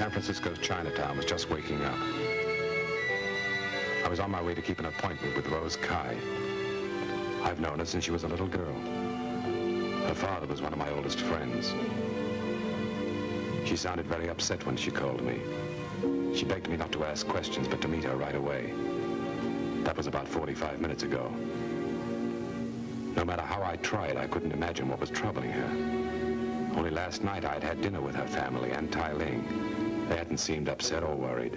San Francisco's Chinatown was just waking up. I was on my way to keep an appointment with Rose Kai. I've known her since she was a little girl. Her father was one of my oldest friends. She sounded very upset when she called me. She begged me not to ask questions, but to meet her right away. That was about 45 minutes ago. No matter how I tried, I couldn't imagine what was troubling her. Only last night I'd had dinner with her family and Tai Ling. They hadn't seemed upset or worried.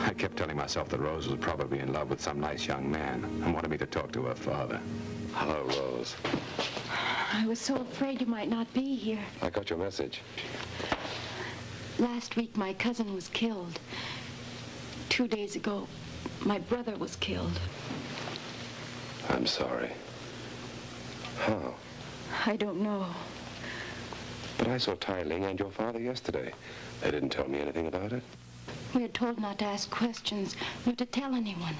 I kept telling myself that Rose was probably in love with some nice young man and wanted me to talk to her father. Hello, Rose. I was so afraid you might not be here. I got your message. Last week, my cousin was killed. Two days ago, my brother was killed. I'm sorry. How? I don't know. But I saw Tai Ling and your father yesterday. They didn't tell me anything about it. We're told not to ask questions, nor to tell anyone.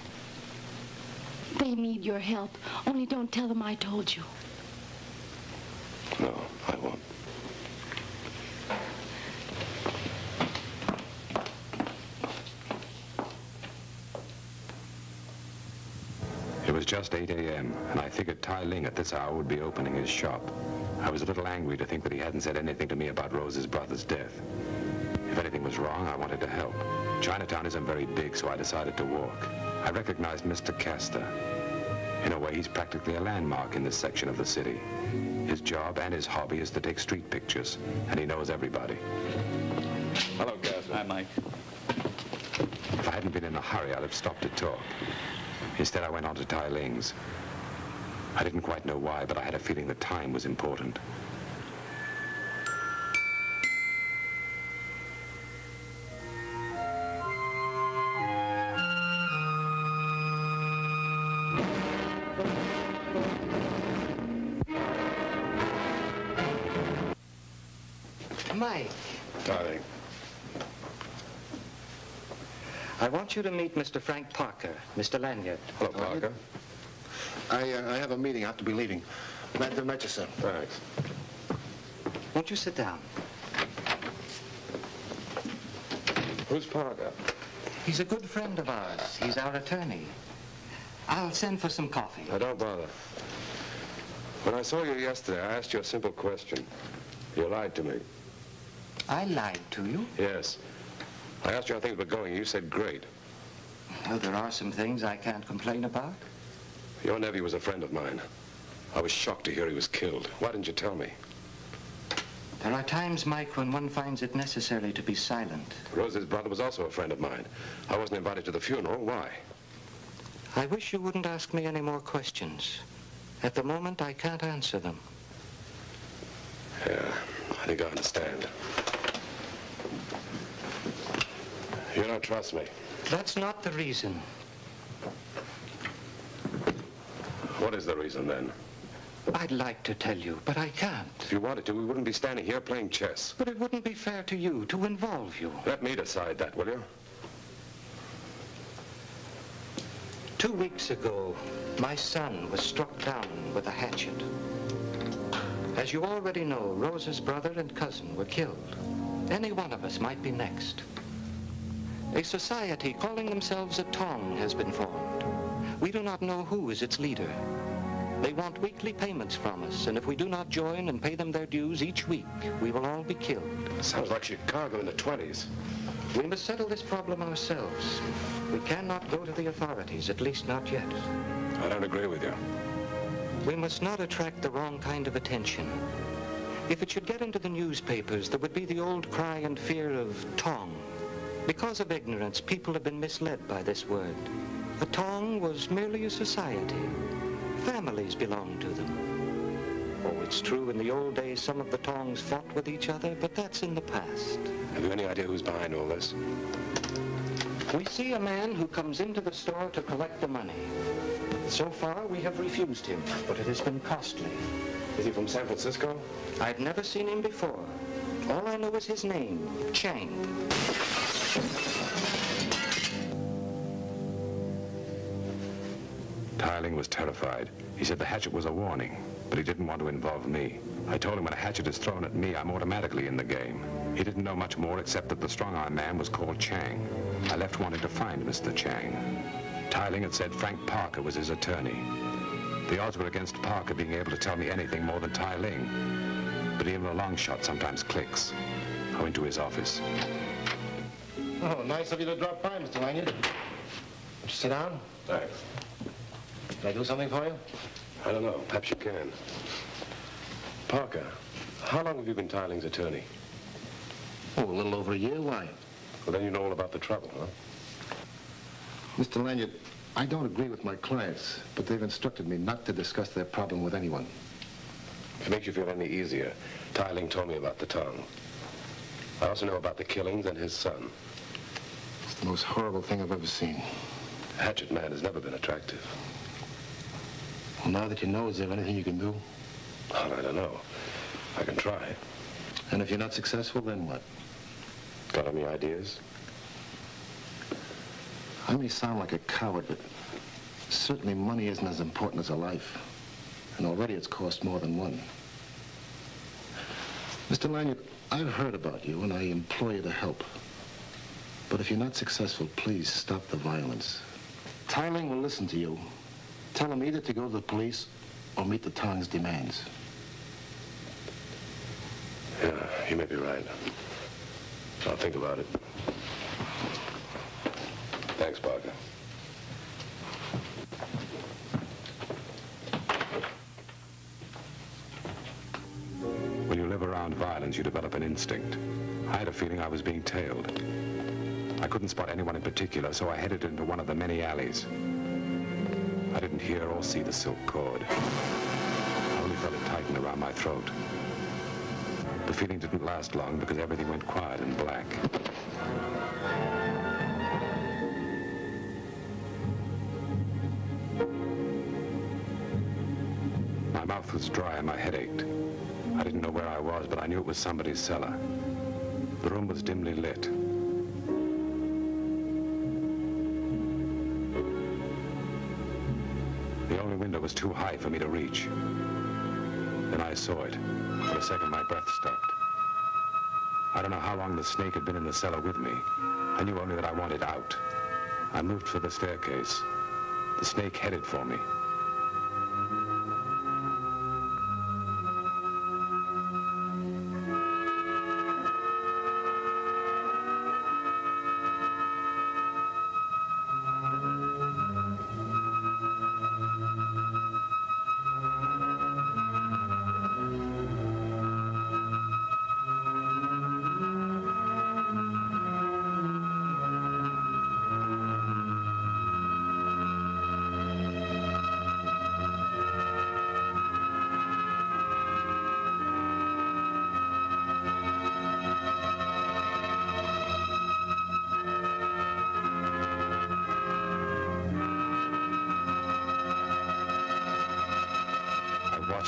They need your help. Only don't tell them I told you. No, I won't. It was just 8 a.m., and I figured Tai Ling at this hour would be opening his shop. I was a little angry to think that he hadn't said anything to me about Rose's brother's death. If anything was wrong, I wanted to help. Chinatown isn't very big, so I decided to walk. I recognized Mr. Castor. In a way, he's practically a landmark in this section of the city. His job and his hobby is to take street pictures, and he knows everybody. Hello, Castor. Hi, Mike. If I hadn't been in a hurry, I'd have stopped to talk. Instead, I went on to Tai Ling's. I didn't quite know why, but I had a feeling that time was important. Mike, Darling. I want you to meet Mr. Frank Parker, Mr. Lanyard. Hello, Parker. I, uh, I have a meeting. I have to be leaving. Glad to meet you, sir. Thanks. Won't you sit down? Who's Parker? He's a good friend of ours. He's our attorney. I'll send for some coffee. Now, don't bother. When I saw you yesterday, I asked you a simple question. You lied to me. I lied to you. Yes. I asked you how things were going, you said great. Well, there are some things I can't complain about. Your nephew was a friend of mine. I was shocked to hear he was killed. Why didn't you tell me? There are times, Mike, when one finds it necessary to be silent. Rose's brother was also a friend of mine. I wasn't invited to the funeral. Why? I wish you wouldn't ask me any more questions. At the moment, I can't answer them. Yeah, I think I understand. You don't trust me. That's not the reason. What is the reason, then? I'd like to tell you, but I can't. If you wanted to, we wouldn't be standing here playing chess. But it wouldn't be fair to you to involve you. Let me decide that, will you? Two weeks ago, my son was struck down with a hatchet. As you already know, Rose's brother and cousin were killed. Any one of us might be next. A society calling themselves a Tong has been formed. We do not know who is its leader. They want weekly payments from us, and if we do not join and pay them their dues each week, we will all be killed. Sounds like Chicago in the 20s. We must settle this problem ourselves. We cannot go to the authorities, at least not yet. I don't agree with you. We must not attract the wrong kind of attention. If it should get into the newspapers, there would be the old cry and fear of Tong. Because of ignorance, people have been misled by this word. A Tong was merely a society. Families belonged to them. Oh, it's true, in the old days, some of the Tongs fought with each other, but that's in the past. Have you any idea who's behind all this? We see a man who comes into the store to collect the money. So far, we have refused him, but it has been costly. Is he from San Francisco? I've never seen him before. All I know is his name, Chang. Tai Ling was terrified. He said the hatchet was a warning, but he didn't want to involve me. I told him when a hatchet is thrown at me, I'm automatically in the game. He didn't know much more except that the strong-arm man was called Chang. I left wanting to find Mr. Chang. Tai Ling had said Frank Parker was his attorney. The odds were against Parker being able to tell me anything more than Tai Ling. But even a long shot sometimes clicks. I went to his office. Oh, nice of you to drop by, Mr. Lanyard. Won't you sit down? Thanks. Can I do something for you? I don't know. Perhaps you can. Parker, how long have you been Tai Ling's attorney? Oh, a little over a year. Why? Well, then you know all about the trouble, huh? Mr. Lanyard, I don't agree with my clients, but they've instructed me not to discuss their problem with anyone. If it makes you feel any easier, Tai Ling told me about the Tong. I also know about the killings and his son. The most horrible thing I've ever seen. Hatchet Man has never been attractive. Well, now that you know, is there anything you can do? Well, I don't know. I can try. And if you're not successful, then what? Got any ideas? I may sound like a coward, but certainly money isn't as important as a life. And already it's cost more than one. Mr. Lanyard, I've heard about you, and I implore you to help. But if you're not successful, please stop the violence. Tai Ling will listen to you. Tell him either to go to the police or meet the Tong's demands. Yeah, you may be right. I'll think about it. Thanks, Parker. When you live around violence, you develop an instinct. I had a feeling I was being tailed. I couldn't spot anyone in particular, so I headed into one of the many alleys. I didn't hear or see the silk cord. I only felt it tighten around my throat. The feeling didn't last long because everything went quiet and black. My mouth was dry and my head ached. I didn't know where I was, but I knew it was somebody's cellar. The room was dimly lit. The only window was too high for me to reach. Then I saw it. For a second, my breath stopped. I don't know how long the snake had been in the cellar with me. I knew only that I wanted out. I moved for the staircase. The snake headed for me.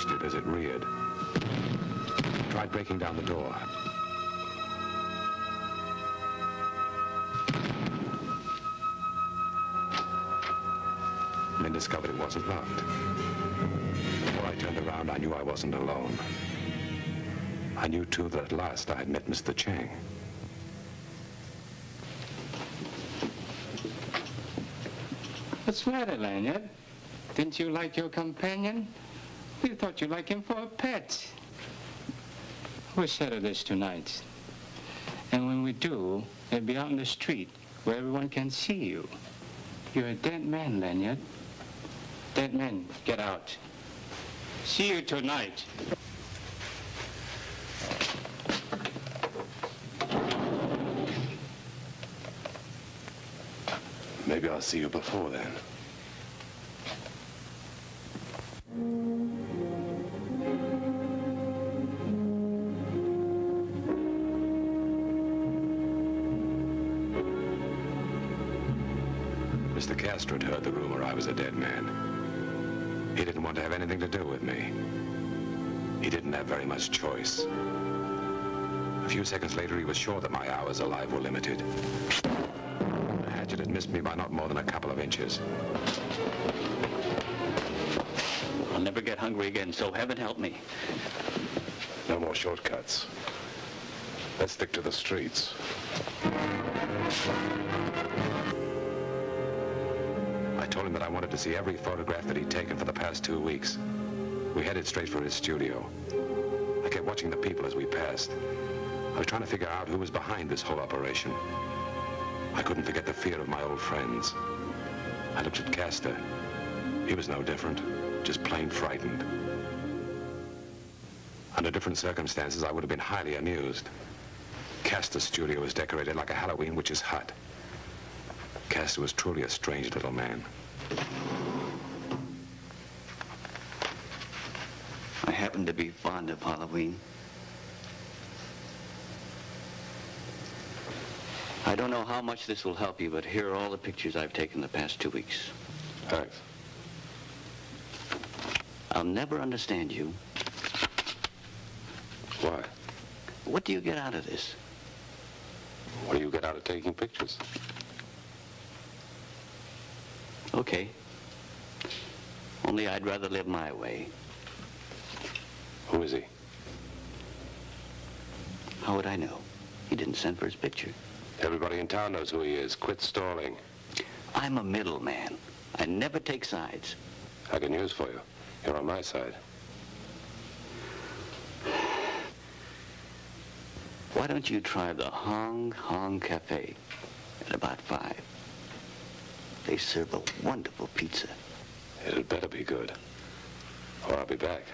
Watched it as it reared. Tried breaking down the door. Then discovered it wasn't locked. Before I turned around, I knew I wasn't alone. I knew, too, that at last I had met Mr. Chang. What's the matter, Lanyard? Didn't you like your companion? We thought you liked him for a pet. We'll settle this tonight. And when we do, it'll be out in the street where everyone can see you. You're a dead man, Lanyard. Dead men, get out. See you tonight. Maybe I'll see you before then. Mr. Castor had heard the rumor I was a dead man. He didn't want to have anything to do with me. He didn't have very much choice. A few seconds later, he was sure that my hours alive were limited. The hatchet had missed me by not more than a couple of inches. I'll never get hungry again, so heaven help me. No more shortcuts. Let's stick to the streets. Wanted to see every photograph that he'd taken for the past two weeks. We headed straight for his studio. I kept watching the people as we passed. I was trying to figure out who was behind this whole operation. I couldn't forget the fear of my old friends. I looked at Castor. He was no different, just plain frightened. Under different circumstances, I would have been highly amused. Castor's studio was decorated like a Halloween witch's hut. Castor was truly a strange little man. I happen to be fond of Halloween. I don't know how much this will help you, but here are all the pictures I've taken the past two weeks. Thanks. I'll never understand you. Why? What do you get out of this? What do you get out of taking pictures? Okay. Only I'd rather live my way. Who is he? How would I know? He didn't send for his picture. Everybody in town knows who he is. Quit stalling. I'm a middleman. I never take sides. I got news for you. You're on my side. Why don't you try the Hong Hong Cafe at about five? They serve a wonderful pizza. It'd better be good. Or I'll be back.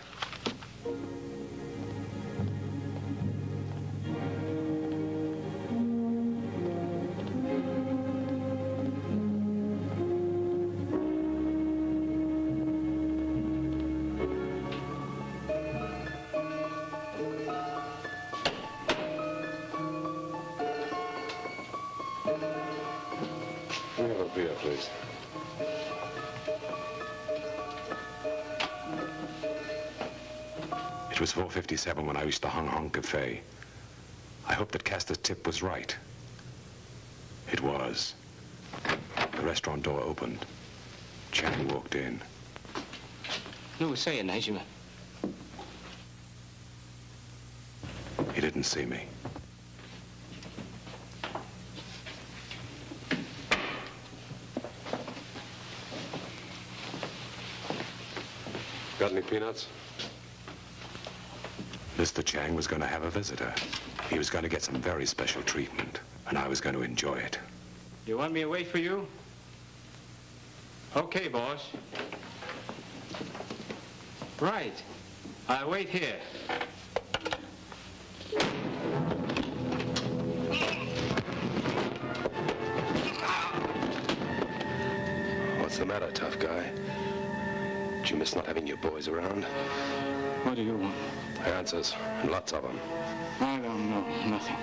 Please. It was 4.57 when I reached the Hong Hong Cafe. I hoped that Castor's tip was right. It was. The restaurant door opened. Chang walked in. No, say it, Najima. He didn't see me. Got any peanuts? Mr. Chang was going to have a visitor. He was going to get some very special treatment, and I was going to enjoy it. You want me to wait for you? Okay, boss. Right. I'll wait here. What's the matter, tough guy? Did you miss not having your boys around? What do you want? Answers, and lots of them. I don't know. Nothing.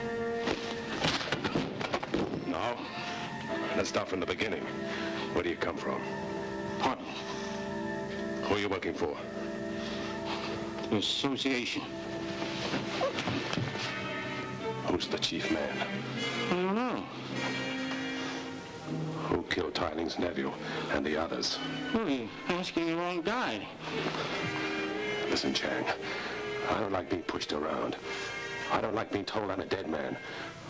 No? Let's start from the beginning. Where do you come from? Pardon. Who are you working for? The association. Who's the chief man? Killed Tai Ling's nephew and the others? You're asking the wrong guy. Listen, Chang. I don't like being pushed around. I don't like being told I'm a dead man.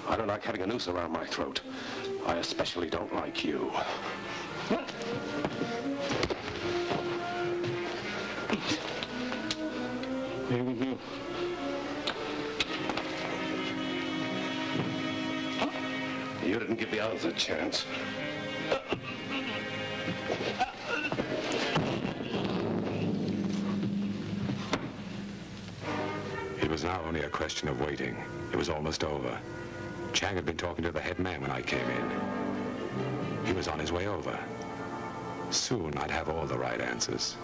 I don't like having a noose around my throat. I especially don't like you. Here we go. You didn't give the others a chance. It was now only a question of waiting. It was almost over. Chang had been talking to the head man when I came in. He was on his way over. Soon I'd have all the right answers.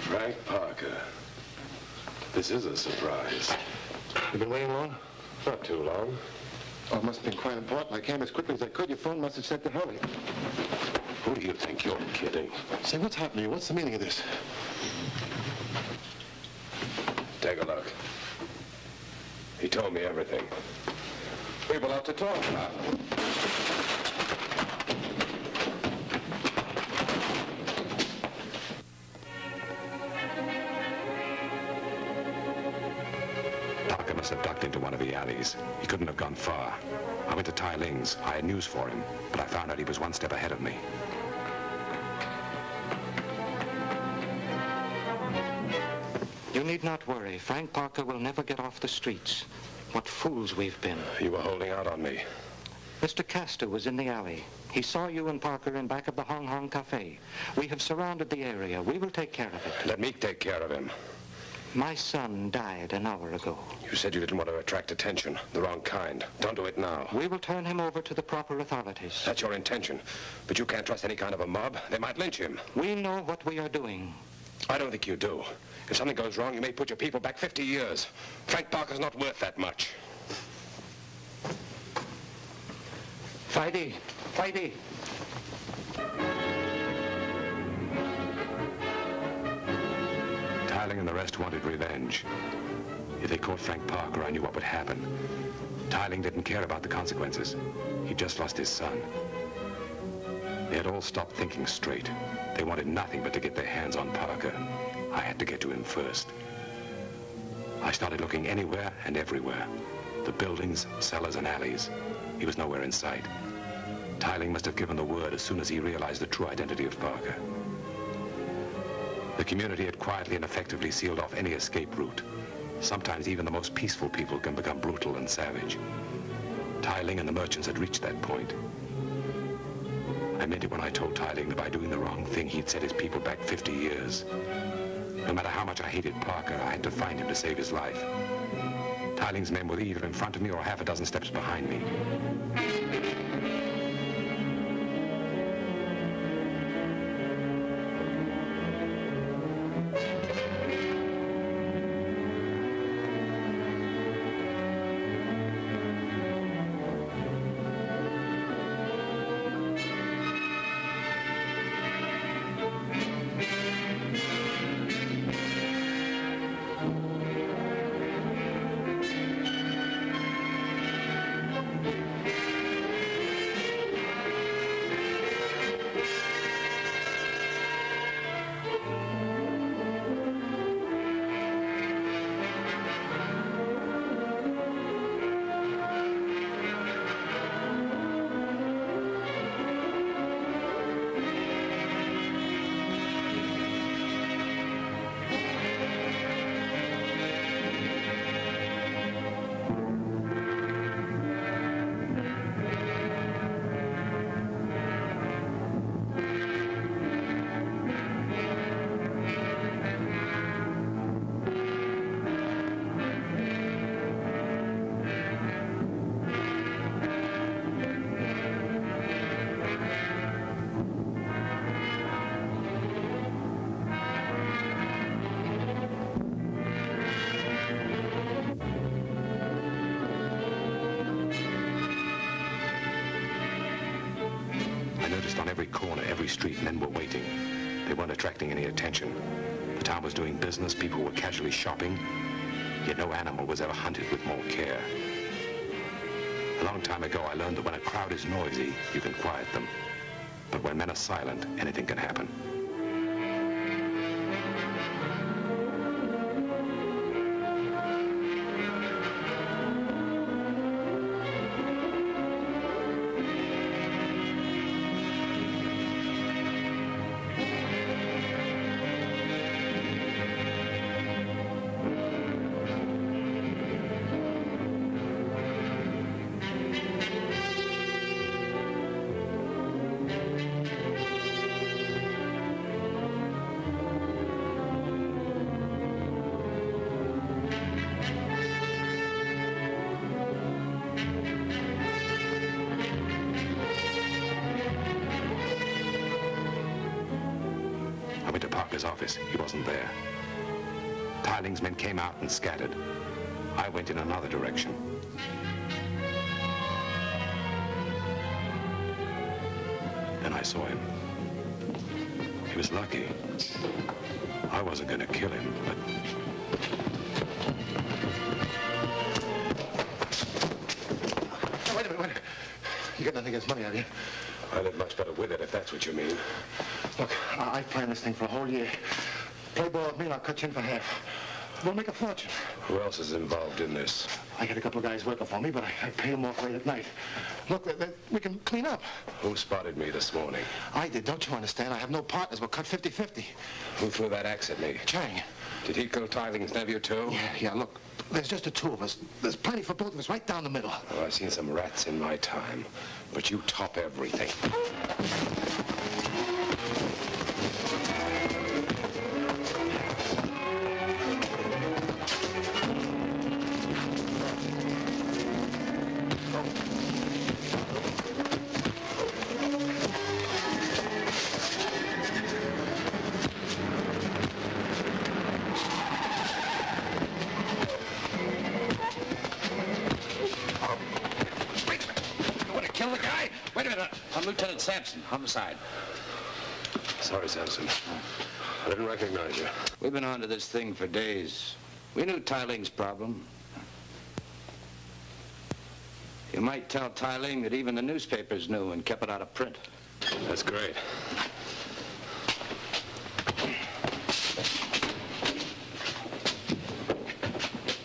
Frank Parker. This is a surprise. You been waiting long? Not too long. Oh, it must have been quite important. I came as quickly as I could. Your phone must have said to hurry. Who do you think you're kidding? Say, what's happening here? What's the meaning of this? Take a look. He told me everything. People have to talk about. alleys. Gone far. I went to Tai Ling's. I had news for him, but I found out he was one step ahead of me. You need not worry. Frank Parker will never get off the streets. What fools we've been. You were holding out on me. Mr. Castor was in the alley. He saw you and Parker in back of the Hong Hong Cafe. We have surrounded the area. We will take care of it. Let me take care of him. My son died an hour ago. You said you didn't want to attract attention. The wrong kind. Don't do it now. We will turn him over to the proper authorities. That's your intention. But you can't trust any kind of a mob. They might lynch him. We know what we are doing. I don't think you do. If something goes wrong, you may put your people back 50 years. Frank Parker's not worth that much. Friday, Friday. Tai Ling and the rest wanted revenge. If they caught Frank Parker, I knew what would happen. Tai Ling didn't care about the consequences. He just lost his son. They had all stopped thinking straight. They wanted nothing but to get their hands on Parker. I had to get to him first. I started looking anywhere and everywhere. The buildings, cellars, and alleys. He was nowhere in sight. Tai Ling must have given the word as soon as he realized the true identity of Parker. The community had quietly and effectively sealed off any escape route. Sometimes even the most peaceful people can become brutal and savage. Tai Ling and the merchants had reached that point. I meant it when I told Tai Ling that by doing the wrong thing, he'd set his people back 50 years. No matter how much I hated Parker, I had to find him to save his life. Tai Ling's men were either in front of me or half a dozen steps behind me. Street, men were waiting. They weren't attracting any attention. The town was doing business, people were casually shopping, yet no animal was ever hunted with more care. A long time ago, I learned that when a crowd is noisy, you can quiet them. But when men are silent, anything can happen. I went to Parker's office. He wasn't there. Tai Ling's men came out and scattered. I went in another direction. Then I saw him. He was lucky. I wasn't going to kill him, but... Wait a minute, wait a minute. You got nothing against money, have you? I live much better with it, if that's what you mean. I- I've planned this thing for a whole year. Play ball with me and I'll cut you in for half. We'll make a fortune. Who else is involved in this? I got a couple of guys working for me, but I, I pay them off late at night. Look, they, they, we can clean up. Who spotted me this morning? I did, don't you understand? I have no partners. We'll cut 50-50. Who threw that axe at me? Chang. Did he kill Tai Ling's nephew, too? Yeah, yeah, look, there's just the two of us. There's plenty for both of us right down the middle. Oh, I've seen some rats in my time, but you top everything. Lieutenant Sampson, homicide. Sorry, Sampson. I didn't recognize you. We've been on to this thing for days. We knew Tai Ling's problem. You might tell Tai Ling that even the newspapers knew and kept it out of print. That's great.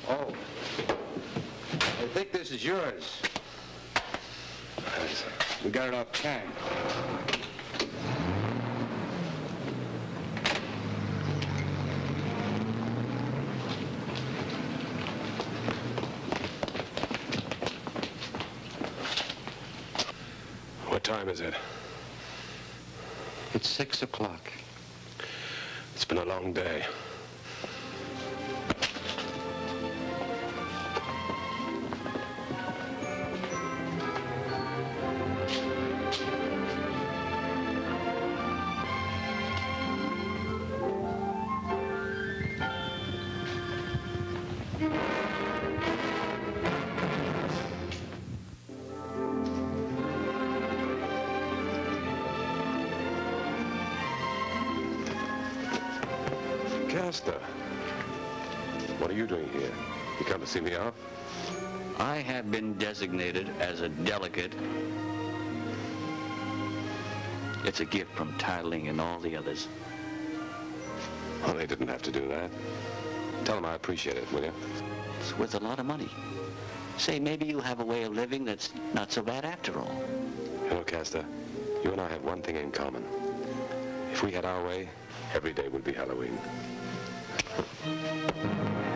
Oh. I think this is yours. Thanks. We got off Chang. What time is it? It's six o'clock. It's been a long day. Castor. What are you doing here? You come to see me off? I have been designated as a delegate. It's a gift from Tai Ling and all the others. Well, they didn't have to do that. Tell them I appreciate it, will you? It's worth a lot of money. Say, maybe you have a way of living that's not so bad after all. Know, Castor, you and I have one thing in common. If we had our way, every day would be Halloween. Thank you.